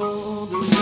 fundo.